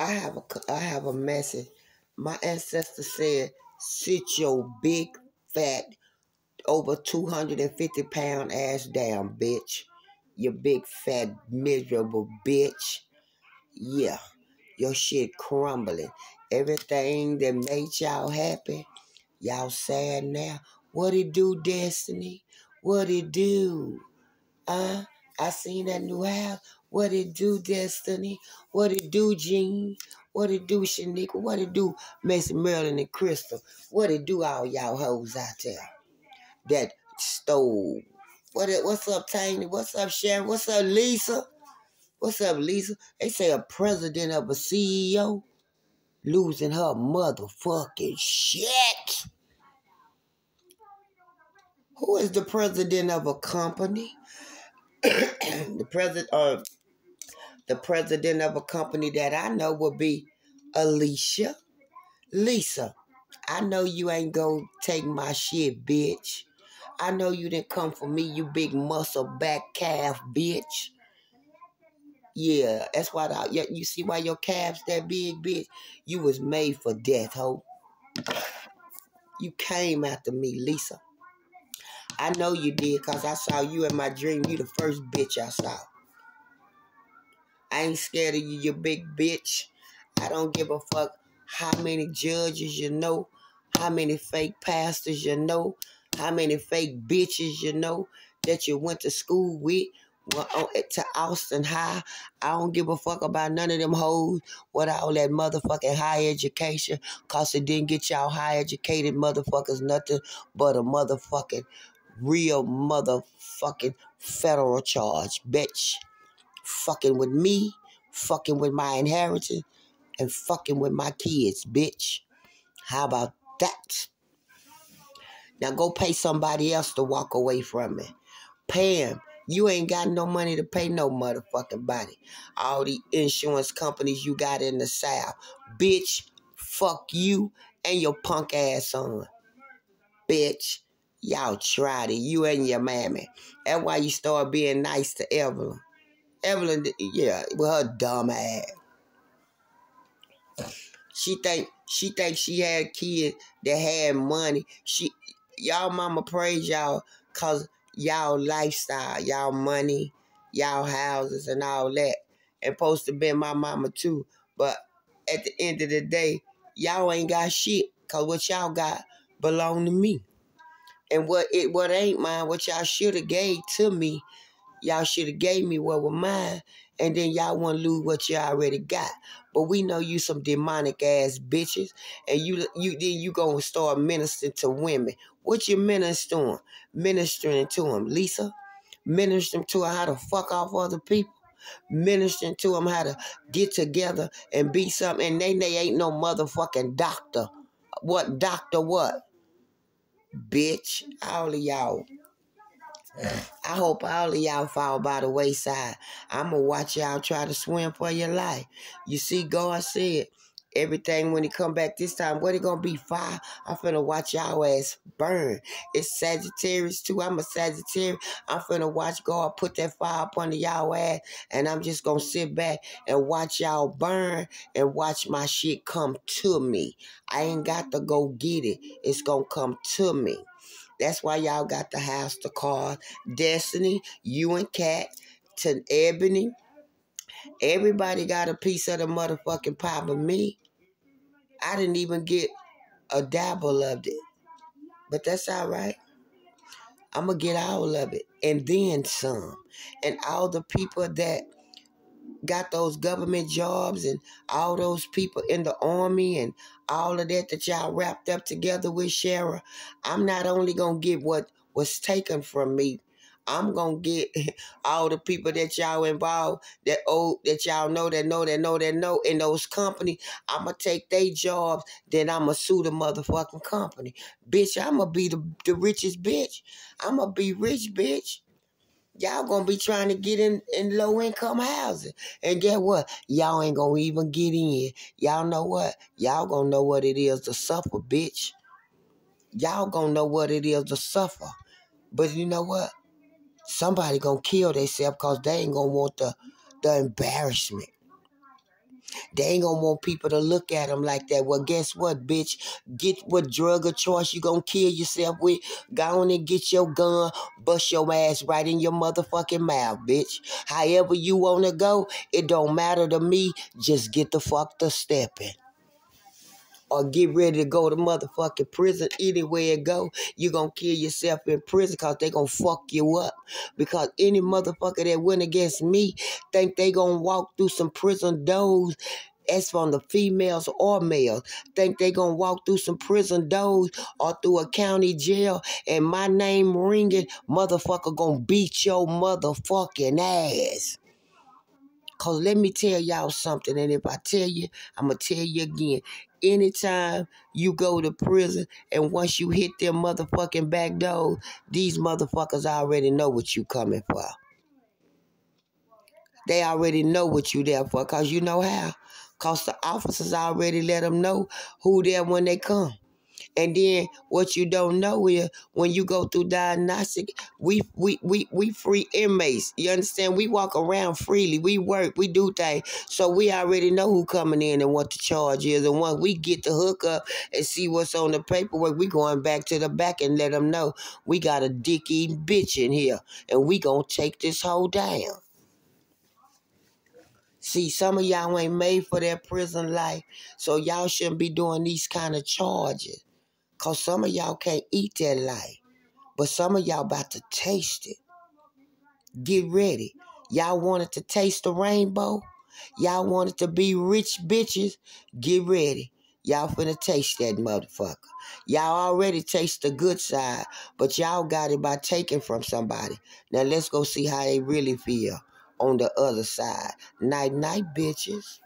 I have a I have a message. My ancestor said, "Sit your big fat over two hundred and fifty pound ass down, bitch. You big fat miserable bitch. Yeah, your shit crumbling. Everything that made y'all happy, y'all sad now. What it do, Destiny? What it do? Uh, I seen that new house. What it do, Destiny? What it do, Jean? What it do, Shanika? What it do, Mason, Marilyn, and Crystal? What it do, all y'all hoes out there that stole? What it, what's up, Tiny? What's up, Sharon? What's up, Lisa? What's up, Lisa? They say a president of a CEO losing her motherfucking shit. Who is the president of a company? the president or the president of a company that I know will be Alicia. Lisa, I know you ain't gonna take my shit, bitch. I know you didn't come for me, you big muscle back calf, bitch. Yeah, that's why the, you see why your calves that big, bitch. You was made for death, ho. You came after me, Lisa. I know you did, cause I saw you in my dream. You the first bitch I saw. I ain't scared of you, you big bitch. I don't give a fuck how many judges you know, how many fake pastors you know, how many fake bitches you know that you went to school with, well, to Austin High. I don't give a fuck about none of them hoes with all that motherfucking high education, cause it didn't get y'all high educated motherfuckers nothing but a motherfucking real motherfucking federal charge, bitch fucking with me, fucking with my inheritance, and fucking with my kids, bitch. How about that? Now go pay somebody else to walk away from me. Pay him. You ain't got no money to pay no motherfucking body. All the insurance companies you got in the South. Bitch, fuck you and your punk ass on. Bitch, y'all tried it. You and your mammy. That's why you start being nice to Evelyn. Evelyn, yeah, with her dumb ass. She think she think she had kids that had money. She y'all mama praise y'all cause y'all lifestyle, y'all money, y'all houses and all that. And supposed to be my mama too. But at the end of the day, y'all ain't got shit. Cause what y'all got belong to me. And what it what ain't mine, what y'all should have gave to me Y'all should have gave me what was mine, and then y'all want to lose what you already got. But we know you some demonic ass bitches, and you you then you gonna start ministering to women. What you ministering? Ministering to them, Lisa. Ministering to her how to fuck off other people. Ministering to them how to get together and be something. And they they ain't no motherfucking doctor. What doctor? What? Bitch, all of y'all. I hope all of y'all fall by the wayside. I'm going to watch y'all try to swim for your life. You see, God said, everything when he come back this time, what it to be, fire? I'm finna watch y'all ass burn. It's Sagittarius too. I'm a Sagittarius. I'm finna watch God put that fire up under y'all ass, and I'm just to sit back and watch y'all burn and watch my shit come to me. I ain't got to go get it. It's to come to me. That's why y'all got the house to call Destiny, you and Cat, to Ebony. Everybody got a piece of the motherfucking pie but me. I didn't even get a dabble of it. But that's all right. I'm going to get all of it and then some. And all the people that got those government jobs and all those people in the army and all of that that y'all wrapped up together with Shara, I'm not only going to get what was taken from me, I'm gonna get all the people that y'all involved that oh that y'all know that know that know that know in those companies. I'm gonna take their jobs, then I'm gonna sue the motherfucking company. Bitch, I'm gonna be the, the richest bitch. I'm gonna be rich, bitch y'all gonna be trying to get in, in low income housing. And get what? Y'all ain't gonna even get in. Y'all know what? Y'all gonna know what it is to suffer, bitch. Y'all gonna know what it is to suffer. But you know what? Somebody gonna kill themselves because they ain't gonna want the, the embarrassment. They ain't gonna want people to look at them like that. Well, guess what, bitch? Get what drug of choice you gonna kill yourself with. Go on and get your gun, bust your ass right in your motherfucking mouth, bitch. However you wanna go, it don't matter to me. Just get the fuck to stepping or get ready to go to motherfucking prison. Anywhere it go, you gonna kill yourself in prison because they gonna fuck you up. Because any motherfucker that went against me think they gonna walk through some prison doors as from the females or males, think they gonna walk through some prison doors or through a county jail and my name ringing, motherfucker gonna beat your motherfucking ass. Cause let me tell y'all something, and if I tell you, I'm gonna tell you again. Anytime you go to prison and once you hit them motherfucking back doors, these motherfuckers already know what you coming for. They already know what you there for, cause you know how. Cause the officers already let them know who there when they come. And then what you don't know is when you go through diagnostic, we we we we free inmates. You understand? We walk around freely. We work. We do things. So we already know who coming in and what the charge is. And once we get the hook up and see what's on the paperwork, we going back to the back and let them know we got a dick eating bitch in here, and we gonna take this whole down. See, some of y'all ain't made for that prison life, so y'all shouldn't be doing these kind of charges. Because some of y'all can't eat that life. But some of y'all about to taste it. Get ready. Y'all wanted to taste the rainbow? Y'all wanted to be rich bitches? Get ready. Y'all finna taste that motherfucker. Y'all already taste the good side, but y'all got it by taking from somebody. Now let's go see how they really feel on the other side. Night night, bitches.